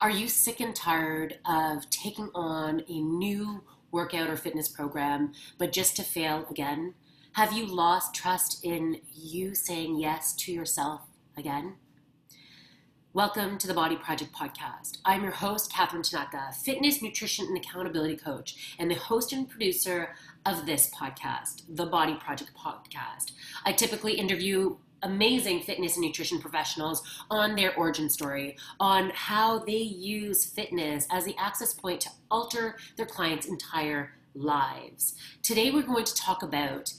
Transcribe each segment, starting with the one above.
Are you sick and tired of taking on a new workout or fitness program, but just to fail again? Have you lost trust in you saying yes to yourself again? Welcome to the Body Project Podcast. I'm your host, Catherine Tanaka, fitness, nutrition, and accountability coach, and the host and producer of this podcast, the Body Project Podcast. I typically interview amazing fitness and nutrition professionals on their origin story, on how they use fitness as the access point to alter their clients' entire lives. Today, we're going to talk about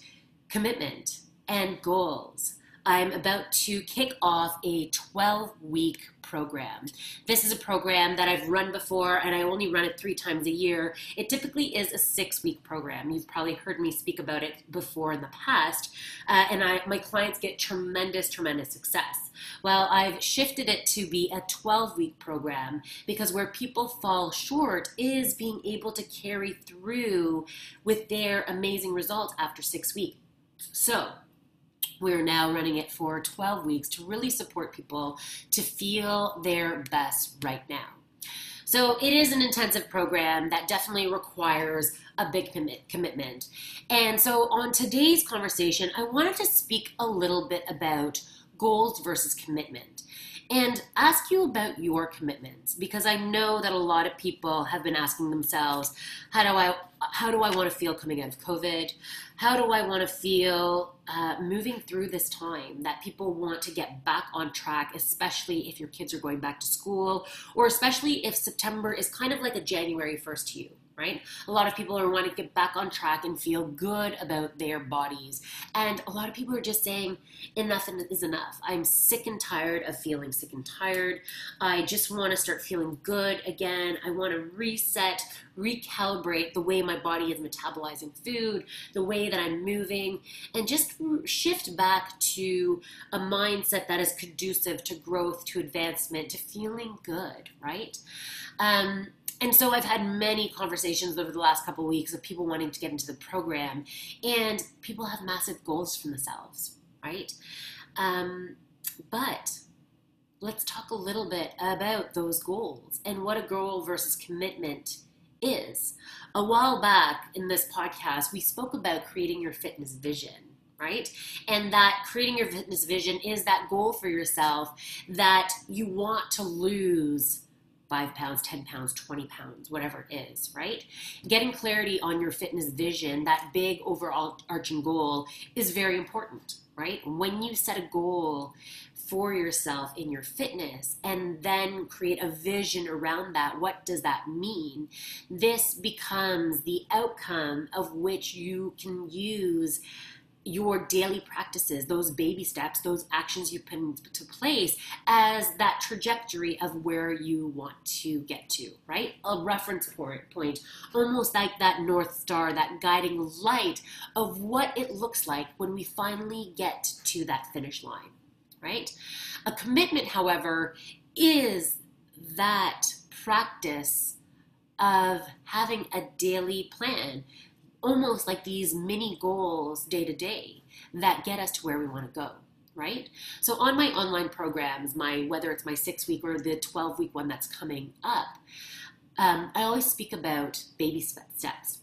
commitment and goals I'm about to kick off a 12 week program. This is a program that I've run before and I only run it three times a year. It typically is a six week program. You've probably heard me speak about it before in the past, uh, and I, my clients get tremendous, tremendous success. Well, I've shifted it to be a 12 week program because where people fall short is being able to carry through with their amazing results after six weeks. So, we're now running it for 12 weeks to really support people to feel their best right now. So it is an intensive program that definitely requires a big commit, commitment. And so on today's conversation, I wanted to speak a little bit about goals versus commitment and ask you about your commitments because I know that a lot of people have been asking themselves, how do I how do I want to feel coming out of COVID? How do I want to feel uh, moving through this time that people want to get back on track, especially if your kids are going back to school, or especially if September is kind of like a January 1st to you? Right? A lot of people are wanting to get back on track and feel good about their bodies. And a lot of people are just saying, enough is enough. I'm sick and tired of feeling sick and tired. I just want to start feeling good again. I want to reset, recalibrate the way my body is metabolizing food, the way that I'm moving, and just shift back to a mindset that is conducive to growth, to advancement, to feeling good, right? Um, and so I've had many conversations over the last couple of weeks of people wanting to get into the program, and people have massive goals for themselves, right? Um, but let's talk a little bit about those goals and what a goal versus commitment is. A while back in this podcast, we spoke about creating your fitness vision right? And that creating your fitness vision is that goal for yourself that you want to lose five pounds, 10 pounds, 20 pounds, whatever it is, right? Getting clarity on your fitness vision, that big overarching goal, is very important, right? When you set a goal for yourself in your fitness and then create a vision around that, what does that mean? This becomes the outcome of which you can use your daily practices, those baby steps, those actions you put into place as that trajectory of where you want to get to, right? A reference point, almost like that North Star, that guiding light of what it looks like when we finally get to that finish line, right? A commitment, however, is that practice of having a daily plan almost like these mini goals day to day that get us to where we want to go right? So on my online programs my whether it's my six week or the 12 week one that's coming up um, i always speak about baby steps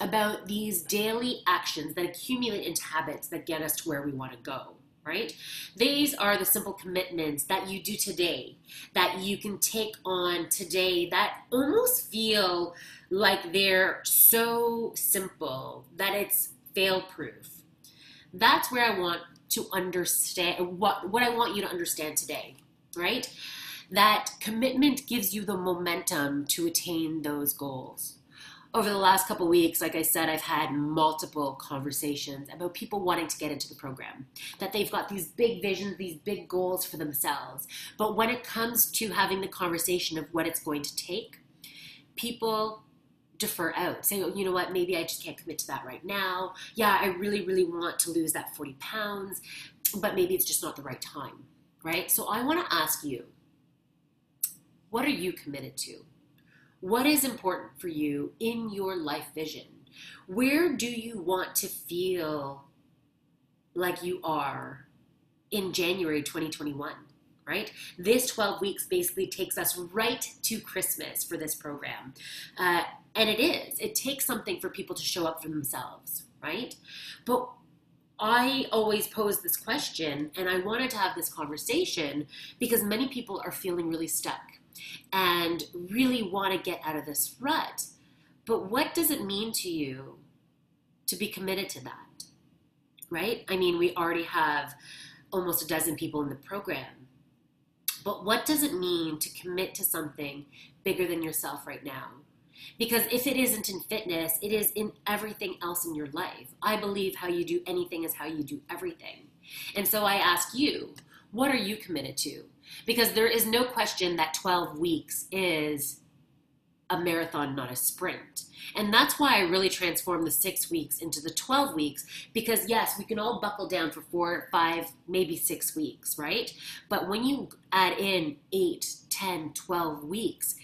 about these daily actions that accumulate into habits that get us to where we want to go right? These are the simple commitments that you do today, that you can take on today, that almost feel like they're so simple that it's fail proof. That's where I want to understand what, what I want you to understand today, right? That commitment gives you the momentum to attain those goals over the last couple weeks, like I said, I've had multiple conversations about people wanting to get into the program, that they've got these big visions, these big goals for themselves. But when it comes to having the conversation of what it's going to take, people defer out, say, oh, you know what, maybe I just can't commit to that right now. Yeah, I really, really want to lose that 40 pounds, but maybe it's just not the right time, right? So I want to ask you, what are you committed to? What is important for you in your life vision? Where do you want to feel like you are in January 2021? right? This 12 weeks basically takes us right to Christmas for this program. Uh, and it is, it takes something for people to show up for themselves, right? But I always pose this question, and I wanted to have this conversation because many people are feeling really stuck and really want to get out of this rut. But what does it mean to you to be committed to that? Right? I mean, we already have almost a dozen people in the program. But what does it mean to commit to something bigger than yourself right now? Because if it isn't in fitness, it is in everything else in your life. I believe how you do anything is how you do everything. And so I ask you, what are you committed to? Because there is no question that 12 weeks is a marathon, not a sprint. And that's why I really transformed the six weeks into the 12 weeks because, yes, we can all buckle down for four, five, maybe six weeks, right? But when you add in eight, 10, 12 weeks,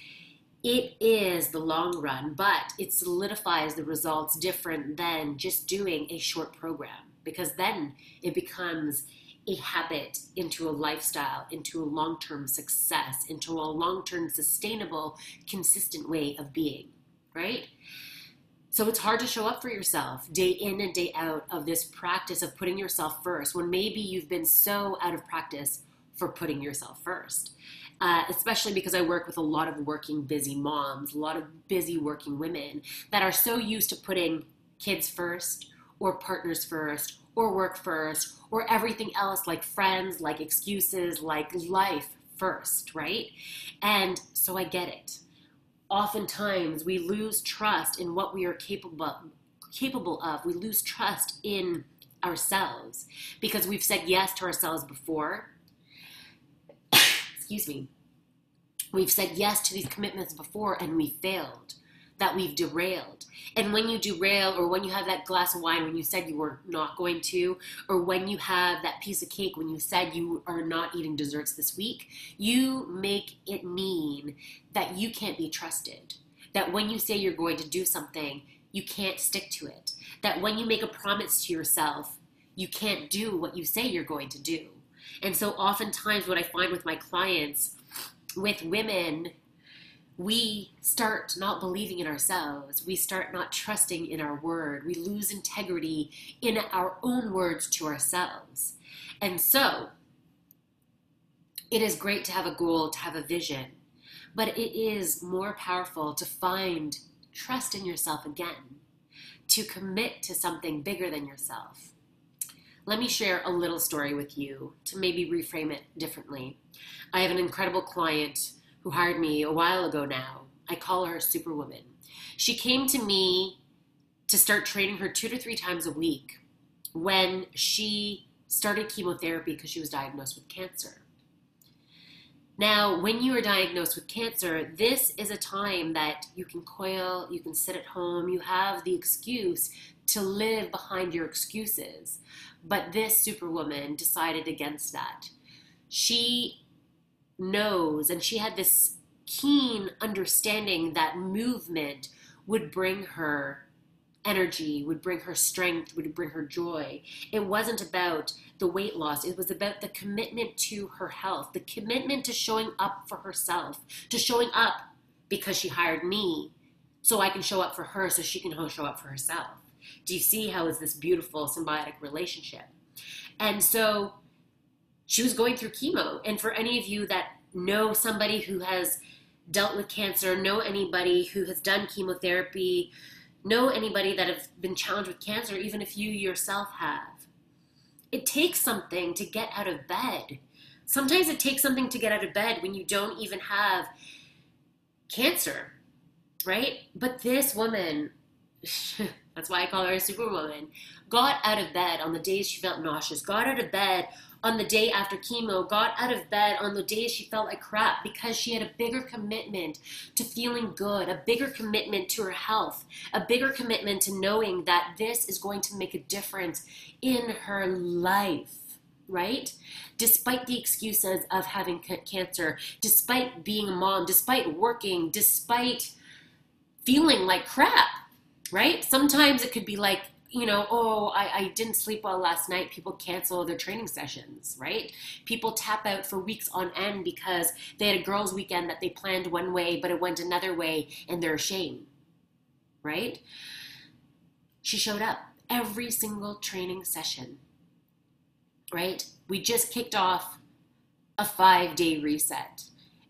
it is the long run, but it solidifies the results different than just doing a short program because then it becomes a habit into a lifestyle, into a long term success, into a long term sustainable, consistent way of being, right? So it's hard to show up for yourself day in and day out of this practice of putting yourself first when maybe you've been so out of practice for putting yourself first uh, especially because I work with a lot of working, busy moms, a lot of busy working women that are so used to putting kids first or partners first or work first or everything else like friends, like excuses, like life first, right? And so I get it. Oftentimes we lose trust in what we are capable capable of. We lose trust in ourselves because we've said yes to ourselves before excuse me, we've said yes to these commitments before and we failed, that we've derailed. And when you derail, or when you have that glass of wine when you said you were not going to, or when you have that piece of cake when you said you are not eating desserts this week, you make it mean that you can't be trusted. That when you say you're going to do something, you can't stick to it. That when you make a promise to yourself, you can't do what you say you're going to do. And so, oftentimes, what I find with my clients, with women, we start not believing in ourselves. We start not trusting in our word. We lose integrity in our own words to ourselves. And so, it is great to have a goal, to have a vision, but it is more powerful to find trust in yourself again, to commit to something bigger than yourself. Let me share a little story with you to maybe reframe it differently. I have an incredible client who hired me a while ago now. I call her Superwoman. She came to me to start training her two to three times a week when she started chemotherapy because she was diagnosed with cancer. Now, when you are diagnosed with cancer, this is a time that you can coil, you can sit at home, you have the excuse to live behind your excuses. But this superwoman decided against that. She knows, and she had this keen understanding that movement would bring her energy, would bring her strength, would bring her joy. It wasn't about the weight loss, it was about the commitment to her health, the commitment to showing up for herself, to showing up because she hired me so I can show up for her so she can show up for herself. Do you see how it's this beautiful symbiotic relationship? And so she was going through chemo. And for any of you that know somebody who has dealt with cancer, know anybody who has done chemotherapy, know anybody that have been challenged with cancer, even if you yourself have. It takes something to get out of bed. Sometimes it takes something to get out of bed when you don't even have cancer, right? But this woman, that's why I call her a superwoman, got out of bed on the days she felt nauseous, got out of bed on the day after chemo, got out of bed on the days she felt like crap because she had a bigger commitment to feeling good, a bigger commitment to her health, a bigger commitment to knowing that this is going to make a difference in her life right? Despite the excuses of having cancer, despite being a mom, despite working, despite feeling like crap, right? Sometimes it could be like you know, oh, I, I didn't sleep well last night. People cancel their training sessions, right? People tap out for weeks on end because they had a girls' weekend that they planned one way, but it went another way and they're ashamed, right? She showed up every single training session, right? We just kicked off a five day reset.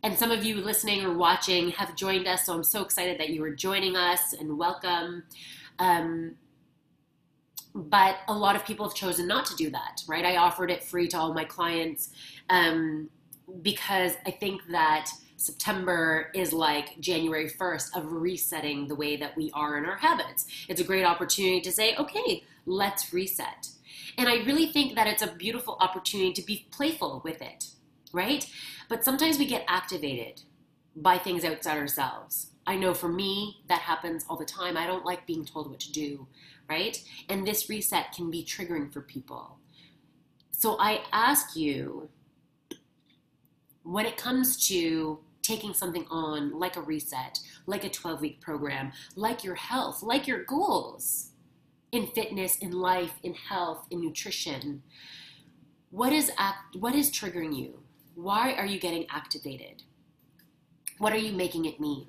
And some of you listening or watching have joined us, so I'm so excited that you are joining us and welcome. Um, but a lot of people have chosen not to do that, right? I offered it free to all my clients um, because I think that September is like January 1st of resetting the way that we are in our habits. It's a great opportunity to say, okay, let's reset. And I really think that it's a beautiful opportunity to be playful with it, right? But sometimes we get activated by things outside ourselves. I know for me, that happens all the time. I don't like being told what to do, right? And this reset can be triggering for people. So I ask you, when it comes to taking something on, like a reset, like a 12 week program, like your health, like your goals in fitness, in life, in health, in nutrition, what is, act, what is triggering you? Why are you getting activated? What are you making it mean?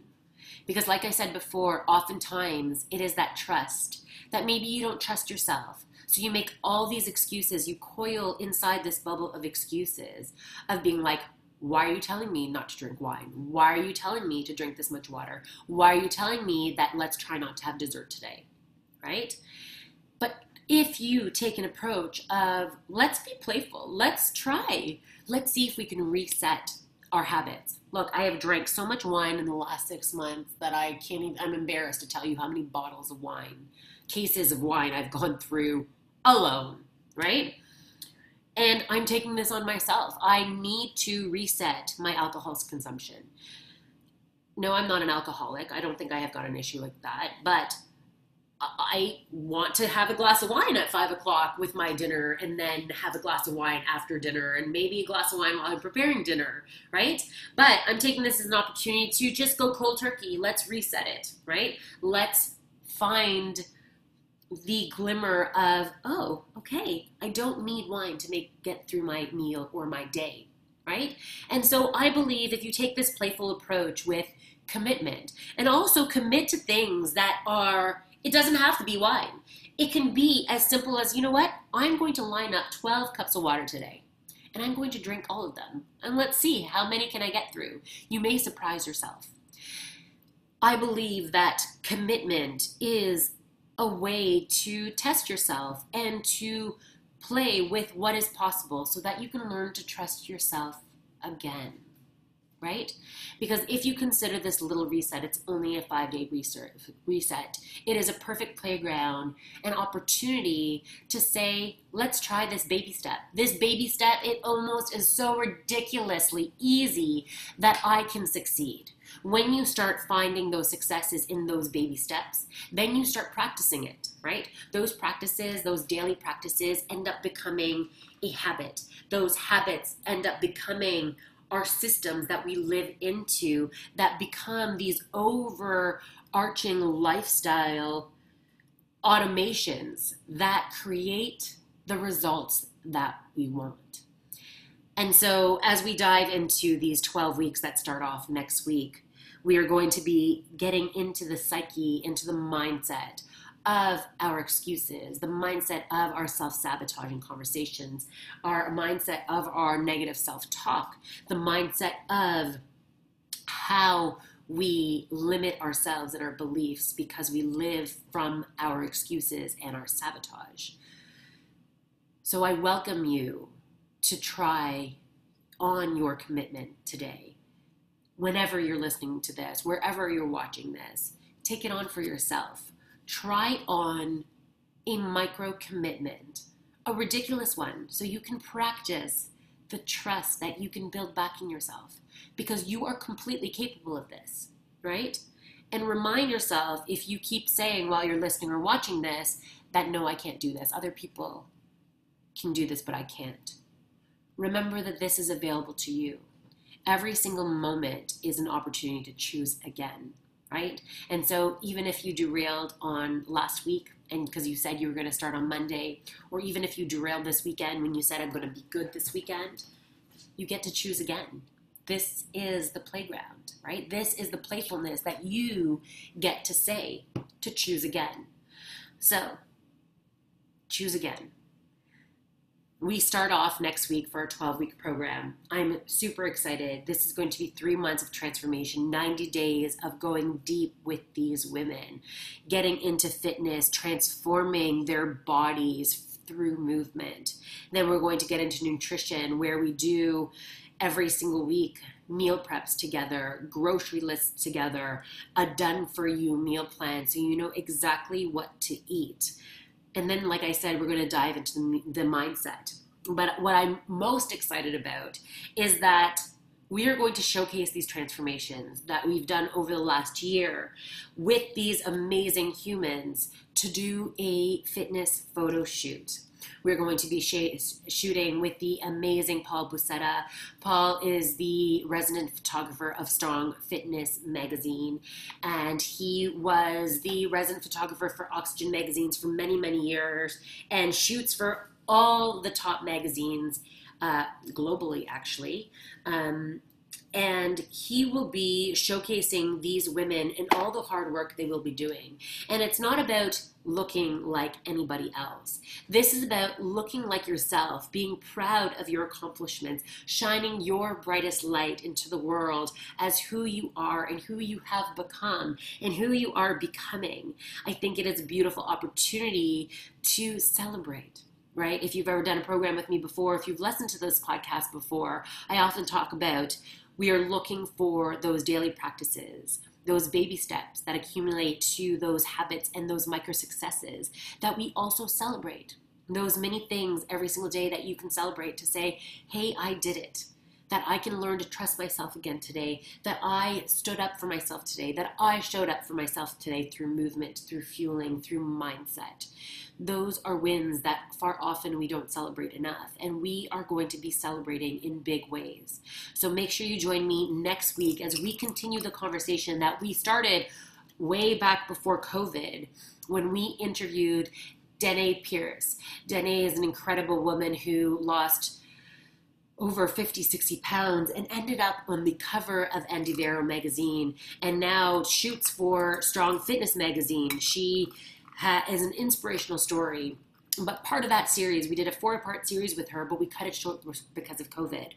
Because, like I said before, oftentimes it is that trust that maybe you don't trust yourself. So you make all these excuses, you coil inside this bubble of excuses of being like, why are you telling me not to drink wine? Why are you telling me to drink this much water? Why are you telling me that let's try not to have dessert today? Right? But if you take an approach of let's be playful, let's try, let's see if we can reset our habits. Look, I have drank so much wine in the last six months that I can't even, I'm embarrassed to tell you how many bottles of wine, cases of wine I've gone through alone, right? And I'm taking this on myself. I need to reset my alcohol consumption. No, I'm not an alcoholic. I don't think I have got an issue like that. But I want to have a glass of wine at five o'clock with my dinner and then have a glass of wine after dinner and maybe a glass of wine while I'm preparing dinner, right? But I'm taking this as an opportunity to just go cold turkey. Let's reset it, right? Let's find the glimmer of, oh, okay, I don't need wine to make get through my meal or my day, right? And so I believe if you take this playful approach with commitment and also commit to things that are it doesn't have to be wine. It can be as simple as, you know what? I'm going to line up 12 cups of water today and I'm going to drink all of them. And let's see how many can I get through. You may surprise yourself. I believe that commitment is a way to test yourself and to play with what is possible so that you can learn to trust yourself again right? Because if you consider this little reset, it's only a five day reset. It is a perfect playground, an opportunity to say, let's try this baby step. This baby step, it almost is so ridiculously easy that I can succeed. When you start finding those successes in those baby steps, then you start practicing it, right? Those practices, those daily practices end up becoming a habit. Those habits end up becoming our systems that we live into that become these overarching lifestyle automations that create the results that we want. And so, as we dive into these 12 weeks that start off next week, we are going to be getting into the psyche, into the mindset of our excuses, the mindset of our self sabotaging conversations, our mindset of our negative self talk, the mindset of how we limit ourselves and our beliefs because we live from our excuses and our sabotage. So I welcome you to try on your commitment today. Whenever you're listening to this, wherever you're watching this, take it on for yourself try on a micro commitment, a ridiculous one, so you can practice the trust that you can build back in yourself because you are completely capable of this, right? And remind yourself if you keep saying while you're listening or watching this that no, I can't do this. Other people can do this, but I can't. Remember that this is available to you. Every single moment is an opportunity to choose again right? And so even if you derailed on last week, and because you said you were going to start on Monday, or even if you derailed this weekend when you said, I'm going to be good this weekend, you get to choose again. This is the playground, right? This is the playfulness that you get to say to choose again. So, choose again. We start off next week for our 12 week program. I'm super excited. This is going to be three months of transformation, 90 days of going deep with these women, getting into fitness, transforming their bodies through movement. Then we're going to get into nutrition, where we do every single week meal preps together, grocery lists together, a done for you meal plan so you know exactly what to eat and then, like I said, we're going to dive into the, the mindset. But what I'm most excited about is that we are going to showcase these transformations that we've done over the last year with these amazing humans to do a fitness photo shoot. We're going to be sh- shooting with the amazing Paul Buceta. Paul is the resident photographer of Strong Fitness magazine, and he was the resident photographer for Oxygen magazines for many, many years and shoots for all the top magazines uh, globally, actually. Um, and he will be showcasing these women and all the hard work they will be doing. And it's not about looking like anybody else. This is about looking like yourself, being proud of your accomplishments, shining your brightest light into the world as who you are and who you have become and who you are becoming. I think it is a beautiful opportunity to celebrate right? If you've ever done a program with me before, if you've listened to this podcast before, I often talk about we are looking for those daily practices, those baby steps that accumulate to those habits and those micro successes that we also celebrate. Those many things every single day that you can celebrate to say, hey, I did it that I can learn to trust myself again today, that I stood up for myself today, that I showed up for myself today through movement, through fueling, through mindset. Those are wins that far often we don't celebrate enough, and we are going to be celebrating in big ways. So make sure you join me next week as we continue the conversation that we started way back before COVID when we interviewed Danae Pierce. Danae is an incredible woman who lost over 50, 60 pounds and ended up on the cover of Andy Vero magazine and now shoots for Strong Fitness magazine. She Uh, ha- is an inspirational story. But part of that series, we did a four part series with her, but we cut it short because of COVID.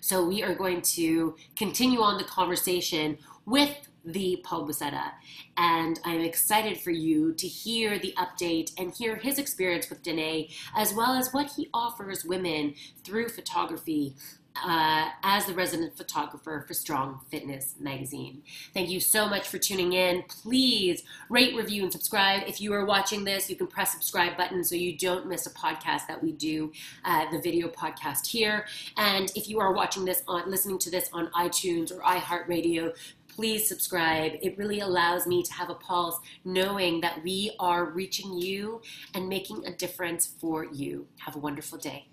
So we are going to continue on the conversation with the Paul Buceta. And I'm excited for you to hear the update and hear his experience with Danae, as well as what he offers women through photography uh, as the resident photographer for Strong Fitness magazine. Thank you so much for tuning in. Please rate, review, and subscribe. If you are watching this, you can press subscribe button so you don't miss a podcast that we do, uh, the video podcast here. And if you are watching this on, listening to this on iTunes or iHeartRadio, please subscribe. It really allows me to have a pulse knowing that we are reaching you and making a difference for you. Have a wonderful day.